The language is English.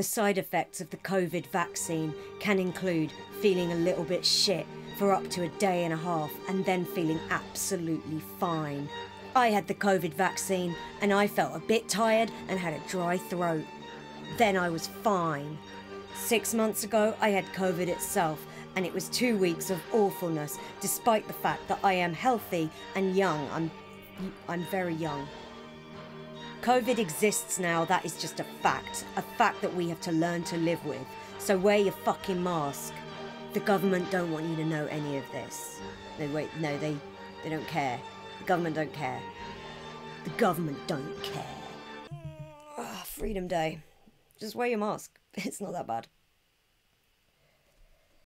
The side effects of the COVID vaccine can include feeling a little bit shit for up to a day and a half and then feeling absolutely fine. I had the COVID vaccine and I felt a bit tired and had a dry throat. Then I was fine. Six months ago, I had COVID itself, and it was two weeks of awfulness, despite the fact that I am healthy and young. I'm, I'm very young. COVID exists now, that is just a fact. A fact that we have to learn to live with. So wear your fucking mask. The government don't want you to know any of this. No, wait, no, they, they don't care. The government don't care. The government don't care. Ah, Freedom Day. Just wear your mask. It's not that bad.